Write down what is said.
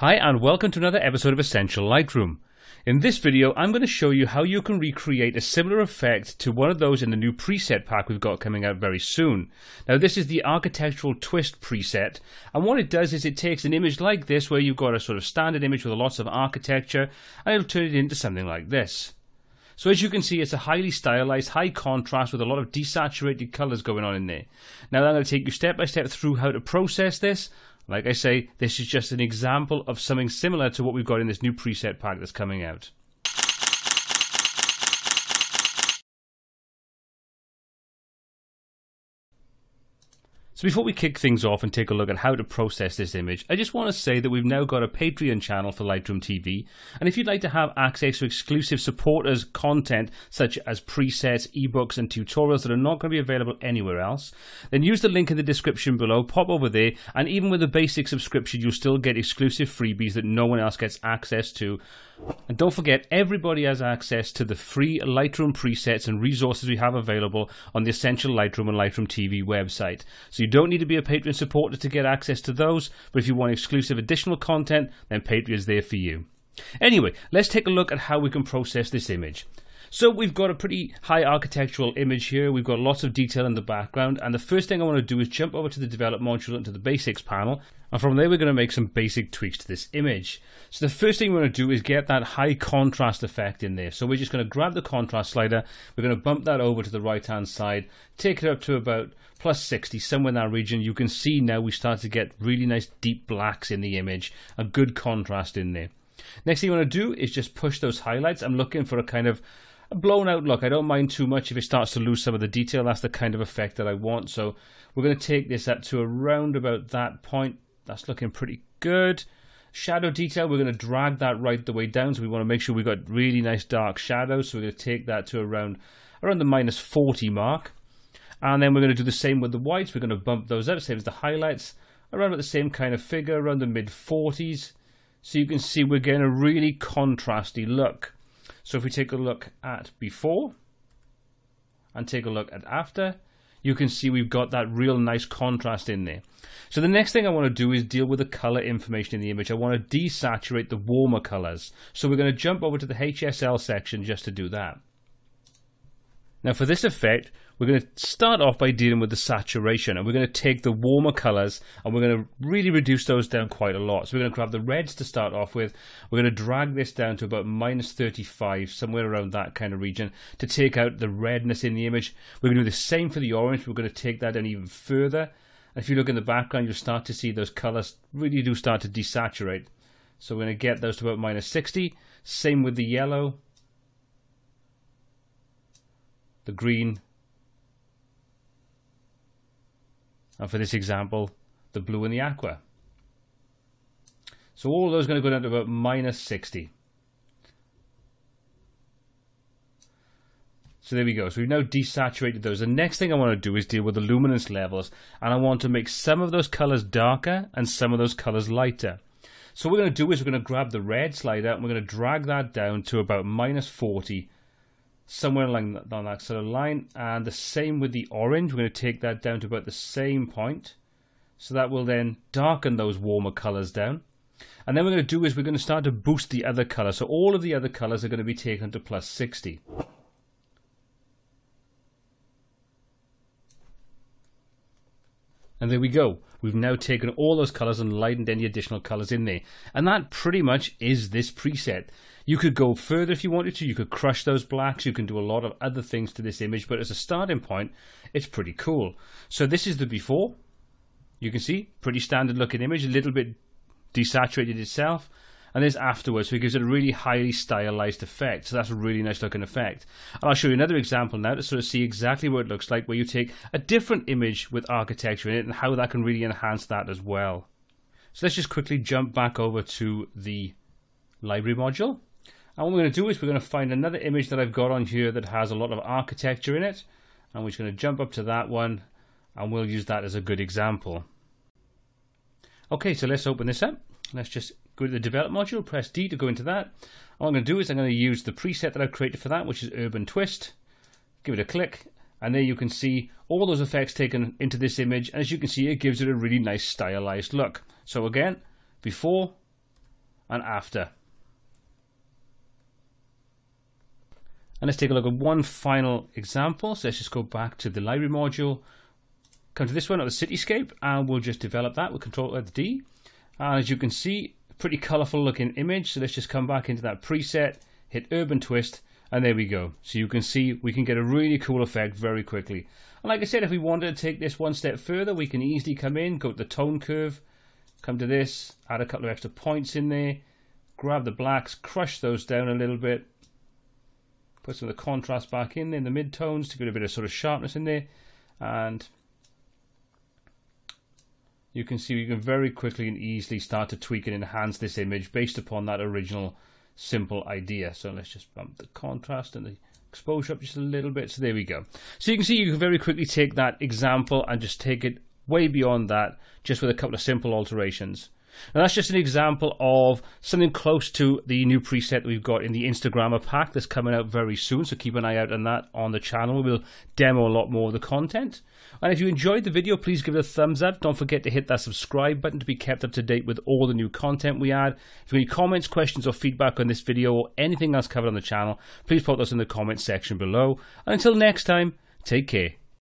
Hi and welcome to another episode of Essential Lightroom. In this video, I'm going to show you how you can recreate a similar effect to one of those in the new preset pack we've got coming out very soon. Now this is the Architectural Twist preset, and what it does is it takes an image like this where you've got a sort of standard image with lots of architecture, and it'll turn it into something like this. So as you can see, it's a highly stylized, high contrast with a lot of desaturated colors going on in there. Now I'm going to take you step by step through how to process this. Like I say, this is just an example of something similar to what we've got in this new preset pack that's coming out. So before we kick things off and take a look at how to process this image, I just want to say that we've now got a Patreon channel for Lightroom TV, and if you'd like to have access to exclusive supporters content such as presets, ebooks, and tutorials that are not going to be available anywhere else, then use the link in the description below, pop over there, and even with a basic subscription, you'll still get exclusive freebies that no one else gets access to and don't forget, everybody has access to the free Lightroom presets and resources we have available on the Essential Lightroom and Lightroom TV website. So you don't need to be a Patreon supporter to get access to those, but if you want exclusive additional content, then Patreon is there for you. Anyway, let's take a look at how we can process this image. So we've got a pretty high architectural image here. We've got lots of detail in the background. And the first thing I want to do is jump over to the develop module into the basics panel. And from there, we're going to make some basic tweaks to this image. So the first thing we're going to do is get that high contrast effect in there. So we're just going to grab the contrast slider. We're going to bump that over to the right hand side, take it up to about plus 60, somewhere in that region. You can see now we start to get really nice deep blacks in the image, a good contrast in there. Next thing you want to do is just push those highlights. I'm looking for a kind of a blown out look. I don't mind too much if it starts to lose some of the detail. That's the kind of effect that I want. So we're going to take this up to around about that point. That's looking pretty good. Shadow detail, we're going to drag that right the way down. So we want to make sure we've got really nice dark shadows. So we're going to take that to around, around the minus 40 mark. And then we're going to do the same with the whites. We're going to bump those up, same as the highlights, around about the same kind of figure, around the mid 40s. So you can see we're getting a really contrasty look. So if we take a look at before and take a look at after, you can see we've got that real nice contrast in there. So the next thing I want to do is deal with the color information in the image. I want to desaturate the warmer colors. So we're going to jump over to the HSL section just to do that. Now for this effect, we're going to start off by dealing with the saturation and we're going to take the warmer colors and we're going to really reduce those down quite a lot. So we're going to grab the reds to start off with. We're going to drag this down to about minus 35, somewhere around that kind of region to take out the redness in the image. We're going to do the same for the orange. We're going to take that down even further. If you look in the background, you'll start to see those colors really do start to desaturate. So we're going to get those to about minus 60. Same with the yellow, the green, and for this example, the blue and the aqua. So all those are going to go down to about minus 60. So there we go. So we've now desaturated those. The next thing I want to do is deal with the luminance levels. And I want to make some of those colors darker and some of those colors lighter. So what we're going to do is we're going to grab the red slider and we're going to drag that down to about minus 40 somewhere along on that sort of line. And the same with the orange. We're going to take that down to about the same point. So that will then darken those warmer colors down. And then we're going to do is we're going to start to boost the other color. So all of the other colors are going to be taken to plus 60. And there we go. We've now taken all those colors and lightened any additional colors in there. And that pretty much is this preset. You could go further if you wanted to. You could crush those blacks. You can do a lot of other things to this image. But as a starting point, it's pretty cool. So this is the before. You can see, pretty standard looking image. A little bit desaturated itself and this afterwards, so it gives it a really highly stylized effect. So that's a really nice looking effect. And I'll show you another example now to sort of see exactly what it looks like where you take a different image with architecture in it and how that can really enhance that as well. So let's just quickly jump back over to the library module. And what we're going to do is we're going to find another image that I've got on here that has a lot of architecture in it. And we're just going to jump up to that one and we'll use that as a good example. Okay, so let's open this up. Let's just go to the develop module, press D to go into that. All I'm going to do is I'm going to use the preset that I've created for that, which is Urban Twist. Give it a click, and there you can see all those effects taken into this image. And as you can see, it gives it a really nice stylized look. So again, before and after. And let's take a look at one final example. So let's just go back to the library module, come to this one, at the cityscape, and we'll just develop that with Control D. And as you can see, pretty colorful looking image. So let's just come back into that preset, hit Urban Twist, and there we go. So you can see we can get a really cool effect very quickly. And like I said, if we wanted to take this one step further, we can easily come in, go to the tone curve, come to this, add a couple of extra points in there, grab the blacks, crush those down a little bit, Put some of the contrast back in in the mid-tones to get a bit of sort of sharpness in there. And you can see we can very quickly and easily start to tweak and enhance this image based upon that original simple idea. So let's just bump the contrast and the exposure up just a little bit. So there we go. So you can see you can very quickly take that example and just take it way beyond that just with a couple of simple alterations. And that's just an example of something close to the new preset we've got in the Instagrammer pack that's coming out very soon. So keep an eye out on that on the channel. We'll demo a lot more of the content. And if you enjoyed the video, please give it a thumbs up. Don't forget to hit that subscribe button to be kept up to date with all the new content we add. If you have any comments, questions, or feedback on this video or anything else covered on the channel, please put those in the comments section below. And until next time, take care.